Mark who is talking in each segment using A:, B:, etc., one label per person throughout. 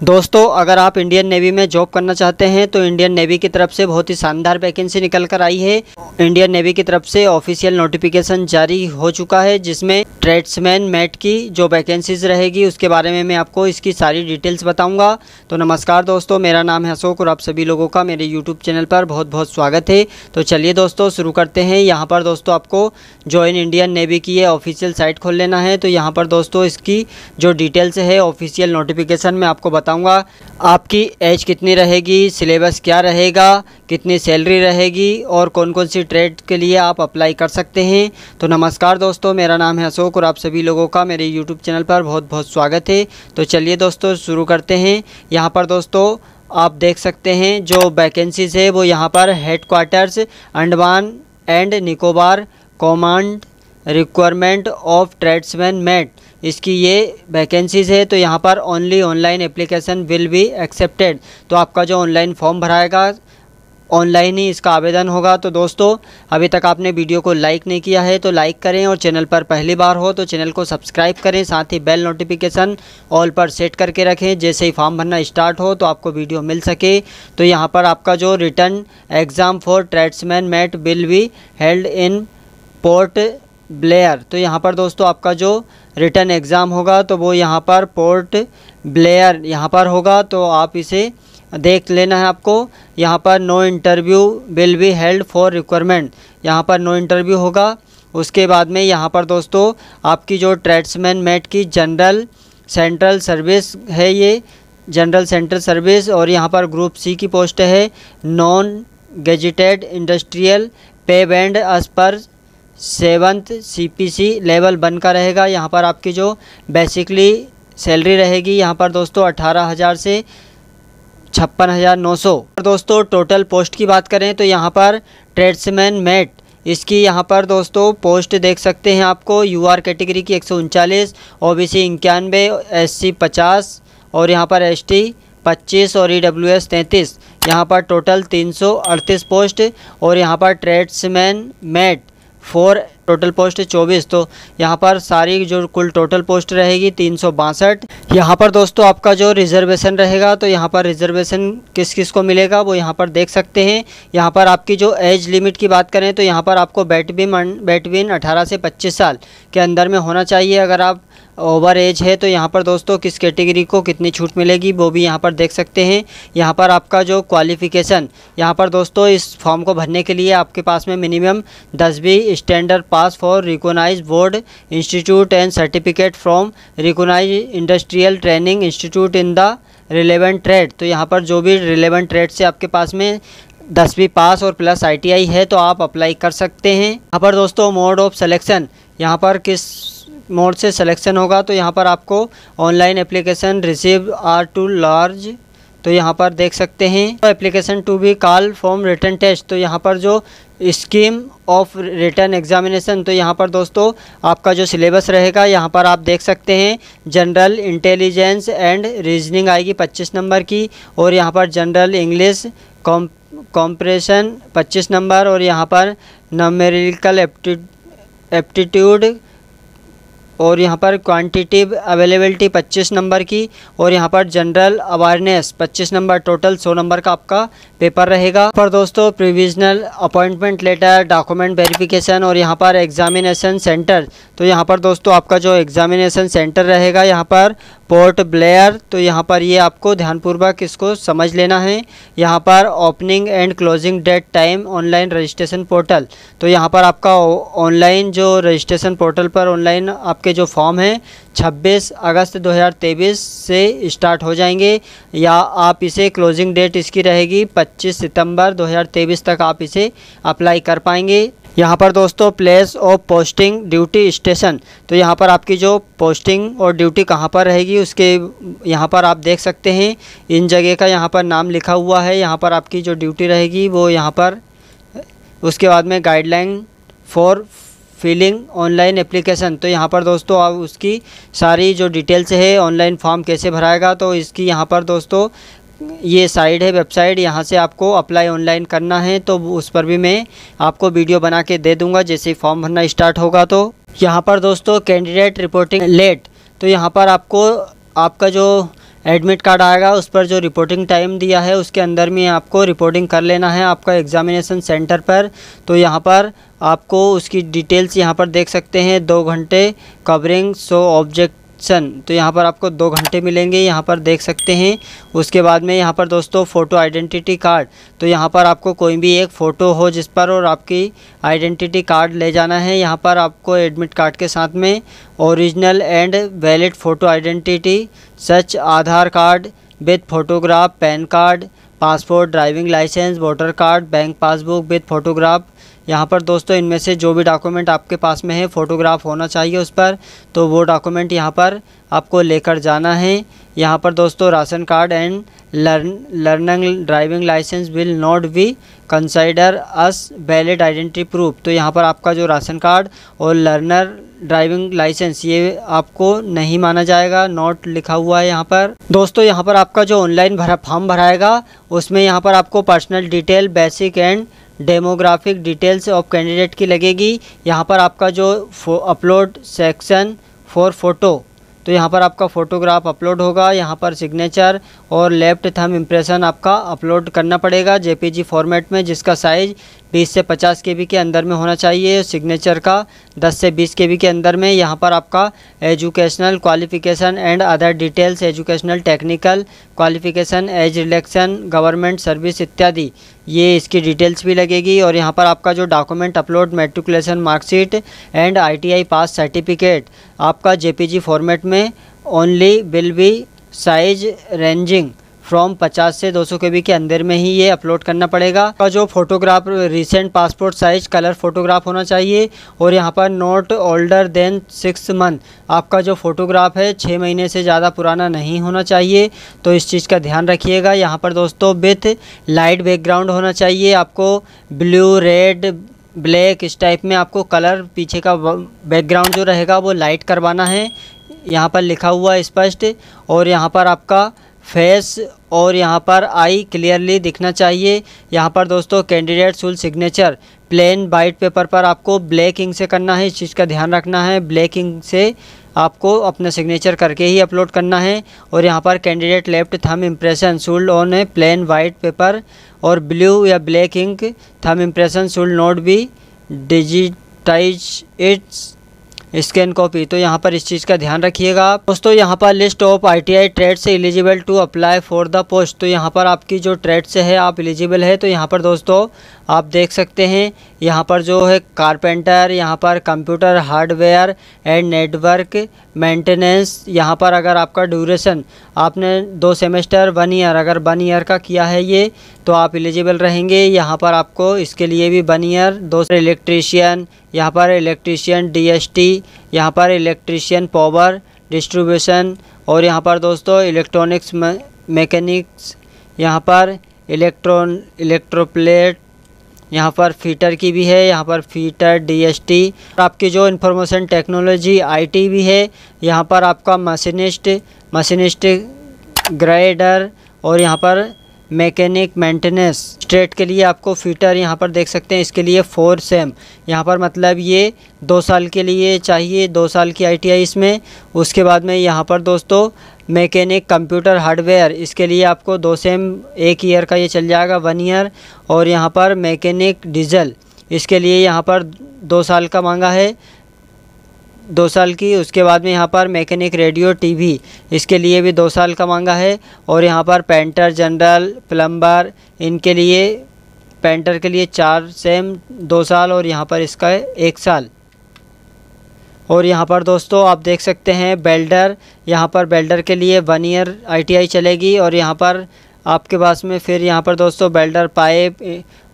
A: दोस्तों, अगर आप इंडियन नेवी में जॉब करना चाहते हैं तो इंडियन नेवी की तरफ़ से बहुत ही शानदार वैकेंसी निकल कर आई है। इंडियन नेवी की तरफ़ से ऑफिशियल नोटिफिकेशन जारी हो चुका है, जिसमें ट्रेड्समैन मैट की जो वैकेंसीज रहेगी, उसके बारे में मैं आपको इसकी सारी डिटेल्स बताऊँगा। तो नमस्कार दोस्तों, मेरा नाम है अशोक और आप सभी लोगों का मेरे यूट्यूब चैनल पर बहुत बहुत स्वागत है। तो चलिए दोस्तों, शुरू करते हैं। यहाँ पर दोस्तों, आपको ज्वाइन इंडियन नेवी की ये ऑफिशियल साइट खोल लेना है। तो यहाँ पर दोस्तों, इसकी जो डिटेल्स है ऑफिशियल नोटिफिकेशन में आपको बताऊँगा, आपकी एज कितनी रहेगी सिलेबस क्या रहेगा, कितनी सैलरी रहेगी और कौन कौन सी ट्रेड के लिए आप अप्लाई कर सकते हैं। तो नमस्कार दोस्तों, मेरा नाम है अशोक और आप सभी लोगों का मेरे यूट्यूब चैनल पर बहुत बहुत स्वागत है। तो चलिए दोस्तों, शुरू करते हैं। यहाँ पर दोस्तों, आप देख सकते हैं जो वैकेंसीज है, वो यहाँ पर headquarters Andaman and Nicobar command requirement of tradesman mate इसकी ये वैकेंसीज़ है तो यहाँ पर only online application will be accepted तो आपका जो ऑनलाइन फॉर्म भराएगा ऑनलाइन ही इसका आवेदन होगा। तो दोस्तों, अभी तक आपने वीडियो को लाइक नहीं किया है तो लाइक करें और चैनल पर पहली बार हो तो चैनल को सब्सक्राइब करें, साथ ही बेल नोटिफिकेशन ऑल पर सेट करके रखें। जैसे ही फॉर्म भरना स्टार्ट हो तो आपको वीडियो मिल सके। तो यहाँ पर आपका जो return exam for tradesman mate will be held in Port Blair तो यहाँ पर दोस्तों, आपका जो रिटर्न एग्ज़ाम होगा तो वो यहाँ पर पोर्ट ब्लेयर यहाँ पर होगा तो आप इसे देख लेना है आपको। यहाँ पर no interview will be held for requirement. यहाँ पर नो इंटरव्यू होगा। उसके बाद में यहाँ पर दोस्तों, आपकी जो ट्रेड्समैन मेट की जनरल सेंट्रल सर्विस है ये, जनरल सेंट्रल सर्विस, और यहाँ पर ग्रुप सी की पोस्ट है, non gazetted industrial pay band as per seventh CPC level one का रहेगा। यहाँ पर आपकी जो बेसिकली सैलरी रहेगी, यहाँ पर दोस्तों अठारह हज़ार से छप्पन हज़ार नौ सौ। दोस्तों टोटल पोस्ट की बात करें तो यहाँ पर ट्रेड्समैन मेट इसकी यहाँ पर दोस्तों पोस्ट देख सकते हैं आपको। यूआर कैटेगरी की एक सौ उनचालीस ओ बी सी इक्यानवे एस सी पचास और यहाँ पर एस टी पच्चीस और ई डब्ल्यू एस तैंतीस। यहाँ पर टोटल तीन सौ अड़तीस पोस्ट और यहाँ पर tradesman mate four total post चौबीस तो यहाँ पर सारी जो कुल टोटल पोस्ट रहेगी तीन सौ बासठ। यहाँ पर दोस्तों आपका जो रिजर्वेशन रहेगा तो यहाँ पर रिजर्वेशन किस किस को मिलेगा, वो यहाँ पर देख सकते हैं। यहाँ पर आपकी जो एज लिमिट की बात करें तो यहाँ पर आपको बैटबिन बैटबिन अठारह से पच्चीस साल के अंदर में होना चाहिए। अगर आप ओवर एज है तो यहाँ पर दोस्तों किस कैटेगरी को कितनी छूट मिलेगी, वो भी यहाँ पर देख सकते हैं। यहाँ पर आपका जो क्वालिफ़िकेशन यहाँ पर दोस्तों इस फॉर्म को भरने के लिए आपके पास में मिनिमम दसवीं standard pass for recognise board institute and certificate from recognise industrial training institute in the relevant trade तो यहाँ पर जो भी रिलेवेंट ट्रेड से आपके पास में दसवीं पास और प्लस आईटीआई है तो आप अप्लाई कर सकते हैं। यहाँ पर दोस्तों मोड ऑफ़ सिलेक्शन यहाँ पर किस मोड से सिलेक्शन होगा तो यहाँ पर आपको online application receive are too large तो यहाँ पर देख सकते हैं। Application to be call form return test तो यहाँ पर जो स्कीम ऑफ़ रिटर्न एग्जामिनेशन तो यहाँ पर दोस्तों आपका जो सिलेबस रहेगा, यहाँ पर आप देख सकते हैं जनरल इंटेलिजेंस एंड रीजनिंग आएगी 25 नंबर की, और यहाँ पर general English com comprehension 25 number, और यहाँ पर नमेरिकल एप्टीट्यूड और यहाँ पर क्वांटिटिव अवेलेबिलिटी 25 नंबर की और यहाँ पर general awareness 25 number total 100 number का आपका पेपर रहेगा। पर दोस्तों provisional appointment letter document verification और यहाँ पर एग्जामिनेशन सेंटर तो यहाँ पर दोस्तों आपका जो एग्जामिनेशन सेंटर रहेगा, यहाँ पर पोर्ट ब्लेयर तो यहाँ पर ये आपको ध्यानपूर्वक इसको समझ लेना है। यहाँ पर opening and closing date time online registration portal तो यहाँ पर आपका ऑनलाइन जो रजिस्ट्रेशन पोर्टल पर ऑनलाइन आपके जो फॉर्म हैं 26 अगस्त 2023 से स्टार्ट हो जाएँगे, या आप इसे क्लोजिंग डेट इसकी रहेगी 25 सितंबर 2023 तक आप इसे अप्लाई कर पाएँगे। यहाँ पर दोस्तों place of posting duty station तो यहाँ पर आपकी जो पोस्टिंग और ड्यूटी कहाँ पर रहेगी, उसके यहाँ पर आप देख सकते हैं, इन जगह का यहाँ पर नाम लिखा हुआ है, यहाँ पर आपकी जो ड्यूटी रहेगी, वो यहाँ पर, उसके बाद में guideline for filling online application तो यहाँ पर दोस्तों, आप उसकी सारी जो डिटेल्स है ऑनलाइन फॉर्म कैसे भराएगा तो इसकी यहाँ पर दोस्तों, ये साइड है वेबसाइट यहाँ से आपको अप्लाई ऑनलाइन करना है। तो उस पर भी मैं आपको वीडियो बना के दे दूँगा, जैसे फॉर्म भरना स्टार्ट होगा तो। यहाँ पर दोस्तों कैंडिडेट रिपोर्टिंग लेट तो यहाँ पर आपको, आपका जो एडमिट कार्ड आएगा, उस पर जो रिपोर्टिंग टाइम दिया है, उसके अंदर में आपको रिपोर्टिंग कर लेना है, आपका एग्ज़ामिनेशन सेंटर पर। तो यहाँ पर आपको उसकी डिटेल्स यहाँ पर देख सकते हैं। दो घंटे कवरिंग, सो ऑब्जेक्ट सन तो यहाँ पर आपको दो घंटे मिलेंगे, यहाँ पर देख सकते हैं। उसके बाद में यहाँ पर दोस्तों फ़ोटो आइडेंटिटी कार्ड तो यहाँ पर आपको कोई भी एक फ़ोटो हो जिस पर और आपकी आइडेंटिटी कार्ड ले जाना है, यहाँ पर आपको एडमिट कार्ड के साथ में original and valid photo identity such Aadhaar card with photograph PAN card passport driving licence voter card bank passbook with photograph यहाँ पर दोस्तों, इनमें से जो भी डॉक्यूमेंट आपके पास में है फ़ोटोग्राफ होना चाहिए उस पर। तो वो डॉक्यूमेंट यहाँ पर आपको लेकर जाना है। यहाँ पर दोस्तों, ration card and learn learning driving licence will not be consider as valid identity proof तो यहाँ पर आपका जो राशन कार्ड और लर्नर ड्राइविंग लाइसेंस ये आपको नहीं माना जाएगा। नोट लिखा हुआ है यहाँ पर। दोस्तों, यहाँ पर आपका जो ऑनलाइन भरा फॉर्म भराएगा, उसमें यहाँ पर आपको personal detail basic and demographic details of candidate की लगेगी। यहाँ पर आपका जो अपलोड सेक्शन फॉर फ़ोटो तो यहाँ पर आपका फ़ोटोग्राफ अपलोड होगा। यहाँ पर सिग्नेचर और लेफ़्ट थम इम्प्रेशन आपका अपलोड करना पड़ेगा जेपीजी फॉर्मेट में, जिसका साइज़ 20 से 50 के बी के अंदर में होना चाहिए। सिग्नेचर का 10 से 20 के बी के अंदर में यहाँ पर आपका educational qualification and other details, educational technical qualification, age relaxation, government service इत्यादि। ये इसकी डिटेल्स भी लगेगी और यहाँ पर आपका जो document upload, matriculation, marksheet and ITI pass certificate, आपका जेपीजी फॉर्मेट में only will be size ranging. From 50 से 200 के बी के अंदर में ही ये अपलोड करना पड़ेगा। का जो photograph recent passport size colour photograph होना चाहिए और यहाँ पर note older than six month आपका जो फोटोग्राफ है छः महीने से ज़्यादा पुराना नहीं होना चाहिए। तो इस चीज़ का ध्यान रखिएगा। यहाँ पर दोस्तों विथ लाइट बैकग्राउंड होना चाहिए आपको। ब्लू रेड ब्लैक इस टाइप में आपको कलर पीछे का बैकग्राउंड जो रहेगा, वो लाइट करवाना है। यहाँ पर लिखा हुआ स्पष्ट। और यहाँ पर आपका फेस और यहाँ पर आई क्लियरली दिखना चाहिए। यहाँ पर दोस्तों candidate full signature plain white paper पर आपको ब्लैक इंक से करना है, इस चीज़ का ध्यान रखना है। ब्लैक इंक से आपको अपना सिग्नेचर करके ही अपलोड करना है। और यहाँ पर candidate left thumb impression should on a plain white paper और ब्लू या black ink thumb impression should not be digitize its scan copy. तो यहाँ पर इस चीज़ का ध्यान रखिएगा। दोस्तों, यहाँ पर लिस्ट ऑफ़ आईटीआई ट्रेड से eligible to apply for the post तो यहाँ पर आपकी जो ट्रेड से है, आप एलिजिबल है। तो यहाँ पर दोस्तों, आप देख सकते हैं यहाँ पर जो है कारपेंटर यहाँ पर computer hardware and network maintenance यहाँ पर अगर आपका ड्यूरेशन आपने दो सेमेस्टर वन ईयर अगर वन ईयर का किया है ये तो आप एलिजिबल रहेंगे। यहाँ पर आपको इसके लिए भी वन ईयर दो इलेक्ट्रीशियन यहाँ पर इलेक्ट्रीशियन डीएसटी यहाँ पर इलेक्ट्रीशियन पावर डिस्ट्रीब्यूशन और यहाँ पर दोस्तों इलेक्ट्रॉनिक्स मैकेनिक्स यहाँ पर इलेक्ट्रॉन इलेक्ट्रोप्लेट यहाँ पर फीटर की भी है, यहाँ पर फीटर डीएसटी आपकी जो इंफॉर्मेशन टेक्नोलॉजी आईटी भी है, यहाँ पर आपका मशीनिस्ट मशीनिस्ट ग्रेडर और यहाँ पर मैकेनिक मेंटेनेंस स्ट्रेट के लिए आपको फीटर यहाँ पर देख सकते हैं, इसके लिए फोर सेम यहाँ पर मतलब ये दो साल के लिए चाहिए, दो साल की आईटीआई इसमें। उसके बाद में यहाँ पर दोस्तों मैकेनिक, कंप्यूटर, हार्डवेयर, इसके लिए आपको दो सेम, एक ईयर का ये चल जाएगा, वन ईयर, और यहाँ पर मैकेनिक, डीजल, इसके लिए यहाँ पर दो साल का मांगा है। दो साल की, उसके बाद में यहाँ पर मैकेनिक, रेडियो, टीवी, इसके लिए भी दो साल का मांगा है, और यहाँ पर पेंटर, जनरल, प्लम्बर, इनके लिए, पेंटर के लिए चार सेम, दो साल, और यहाँ पर इसका एक साल। और यहाँ पर दोस्तों आप देख सकते हैं बेल्डर यहाँ पर बेल्डर के लिए वन ईयर आईटीआई चलेगी और यहाँ पर आपके पास में फिर यहाँ पर दोस्तों बेल्डर पाइप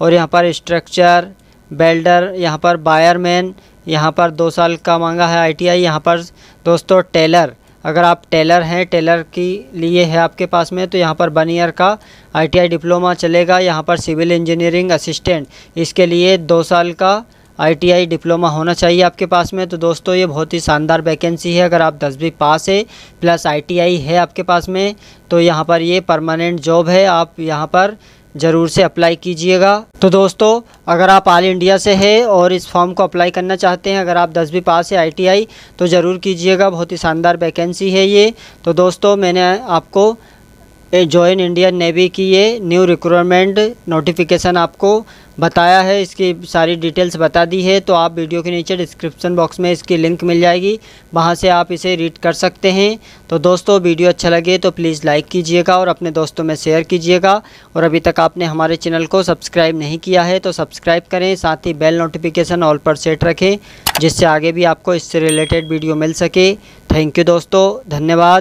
A: और यहाँ पर स्ट्रक्चर बेल्डर यहाँ पर बायरमैन यहाँ पर दो साल का मांगा है आईटीआई यहाँ पर दोस्तों टेलर अगर आप टेलर हैं टेलर की लिए है आपके पास में तो यहाँ पर वन ईयर का आईटीआई डिप्लोमा चलेगा यहाँ पर सिविल इंजीनियरिंग असिस्टेंट इसके लिए दो साल का आईटीआई डिप्लोमा होना चाहिए आपके पास में। तो दोस्तों, ये बहुत ही शानदार वैकेंसी है, अगर आप दसवीं पास है, प्लस आईटीआई है आपके पास में तो यहाँ पर ये परमानेंट जॉब है। आप यहाँ पर ज़रूर से अप्लाई कीजिएगा। तो दोस्तों, अगर आप ऑल इंडिया से है और इस फॉर्म को अप्लाई करना चाहते हैं, अगर आप दसवीं पास है आईटीआई तो ज़रूर कीजिएगा। बहुत ही शानदार वैकेंसी है ये। तो दोस्तों, मैंने आपको जॉइन इंडियन नेवी की ये न्यू रिक्रूटमेंट नोटिफिकेशन आपको बताया है, इसकी सारी डिटेल्स बता दी है तो आप वीडियो के नीचे डिस्क्रिप्शन बॉक्स में इसकी लिंक मिल जाएगी। वहाँ से आप इसे रीड कर सकते हैं। तो दोस्तों वीडियो अच्छा लगे तो प्लीज़ लाइक कीजिएगा और अपने दोस्तों में शेयर कीजिएगा। और अभी तक आपने हमारे चैनल को सब्सक्राइब नहीं किया है तो सब्सक्राइब करें, साथ ही बेल नोटिफिकेशन ऑल पर सेट रखें, जिससे आगे भी आपको इससे रिलेटेड वीडियो मिल सके। थैंक यू दोस्तों, धन्यवाद।